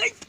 Hey!